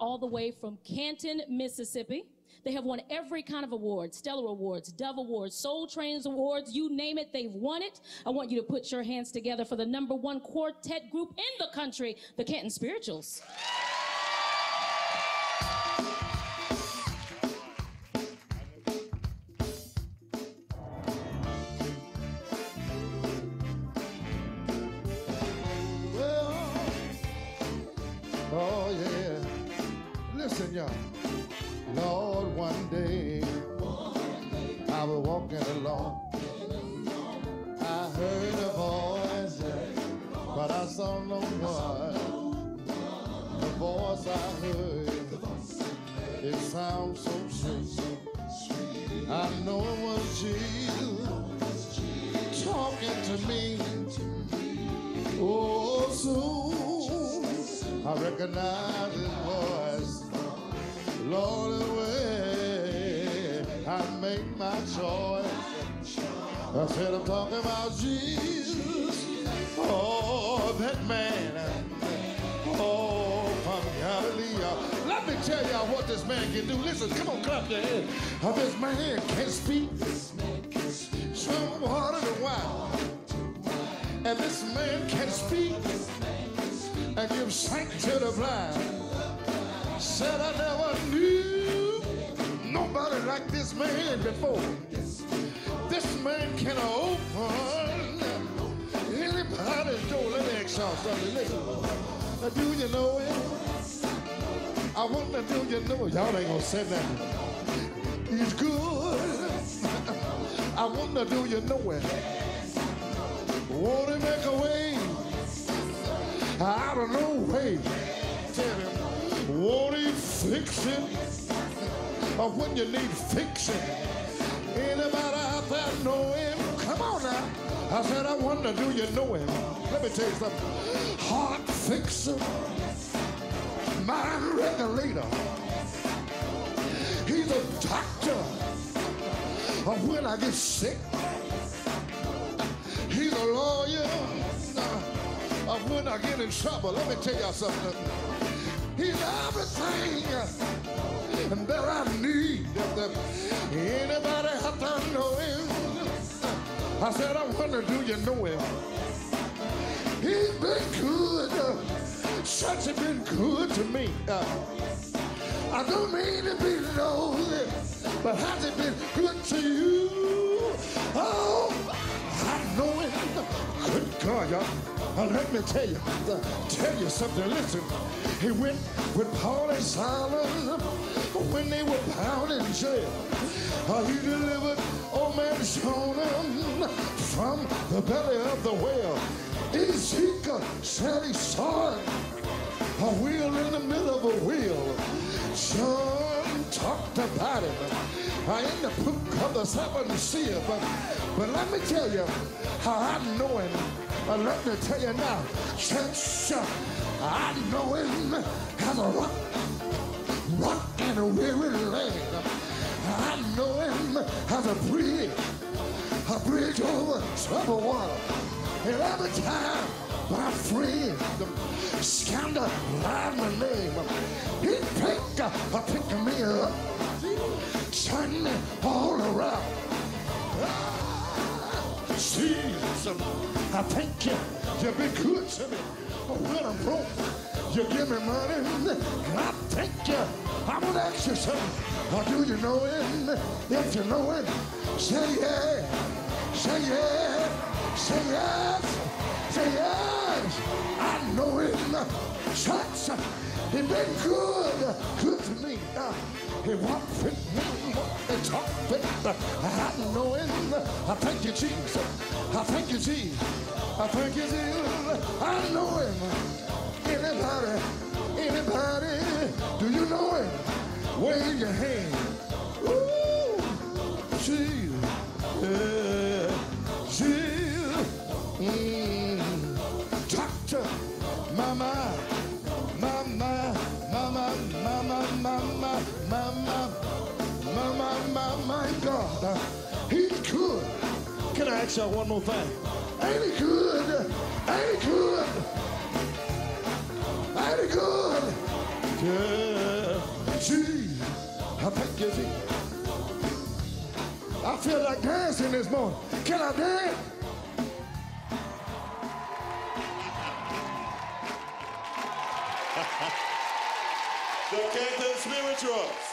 all the way from Canton, Mississippi. They have won every kind of award, Stellar Awards, Dove Awards, Soul Trains Awards, you name it, they've won it. I want you to put your hands together for the number one quartet group in the country, the Canton Spirituals. Listen. Lord, one day I was walking along. I heard a voice, but I saw no one. The voice I heard, it sounds so sweet. I know it was Jesus talking to me. Oh, soon I recognize his voice. Make my choice. I said I'm talking about Jesus. Oh, that man. Oh, from Galilee. Let me tell y'all what this man can do. Listen, come on, clap your hands. Oh, this man can speak. Some water to wine. And this man can speak and give sight to the blind. Said I like this man before. This man can open anybody's door. Let me ask y'all something. Listen. Do you know it? I wonder, do you know it? Y'all ain't gonna say nothing. He's good. I wonder, do you know it? Won't he make a way out of no way? Tell him, won't he fix it? Or when you need fixing, anybody out there know him? Come on now. I said, I wonder, do you know him? Let me tell you something. Heart fixer, mind regulator. He's a doctor. Or when I get sick, He's a lawyer. Uh, when I get in trouble, let me tell y'all something. He's everything that I. Anybody out there know him? I said, I wonder, do you know him? He's been good. Such has been good to me. Uh, I don't mean to be nosy, but has it been good to you? Oh, I know it. Good God, y'all. Uh, let me tell you, uh, tell you something. Listen, he went with Paul and Silas when they were bound in jail. Uh, he delivered old man Jonah from the belly of the whale. Ezekiel said he saw it, a wheel in the middle of a wheel. John talked about it uh, in the book of the seven seals. But, but let me tell you how I know him. Uh, let me tell you now, church, uh, I know him as a rock, rock and a weary land. I know him as a bridge, a bridge over troubled water. And every time my friend scandalized my name, he pick, uh, pick me up, turn all around. Jesus, I thank you. You've been good to me. Oh, when I'm broke, you give me money. I thank you. I want to ask you something. Do you know it? If you know it, say yeah. Say yeah. Say yes. Say yes. I know him. Church, he been good. Good to me. He walked with me. He talked with me. I know him. I thank you, Jesus. I thank you, Jesus. I thank you, Jesus. I know him. Anybody, anybody, do you know him? Wave your hand. Ooh, Jesus. Yeah, Jesus. Mm. God. He's good. Can I ask y'all one more thing? Ain't he good? Ain't he good? Ain't he good? Yeah. Gee, I thank you see. I feel like dancing this morning. Can I dance? The Canton Spirituals.